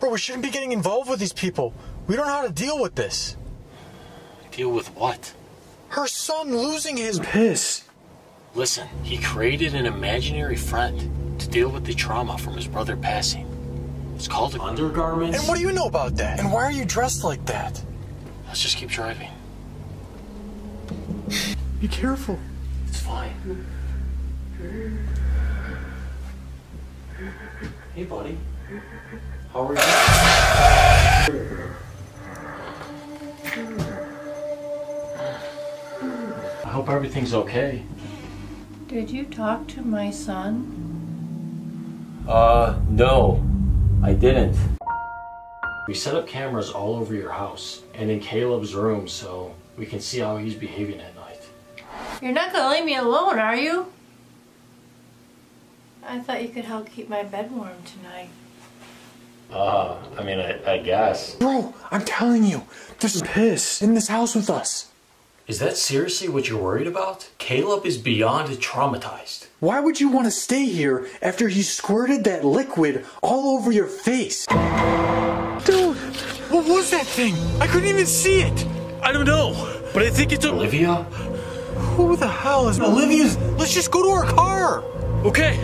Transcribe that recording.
Bro, we shouldn't be getting involved with these people. We don't know how to deal with this. Deal with what? Her son losing his. Piss. Listen, he created an imaginary friend to deal with the trauma from his brother passing. It's called undergarments. And what do you know about that? And why are you dressed like that? Let's just keep driving. Be careful. It's fine. Hey, buddy. How are you? I hope everything's okay. Did you talk to my son? Uh, no, I didn't. We set up cameras all over your house and in Caleb's room so we can see how he's behaving at night. You're not gonna leave me alone, are you? I thought you could help keep my bed warm tonight. Uh, I mean, I, I guess. Bro, I'm telling you, there's piss in this house with us. Is that seriously what you're worried about? Caleb is beyond traumatized. Why would you want to stay here after he squirted that liquid all over your face? Dude, what was that thing? I couldn't even see it. I don't know, but I think it's a. Olivia? Who the hell is Olivia's? Let's just go to our car. Okay.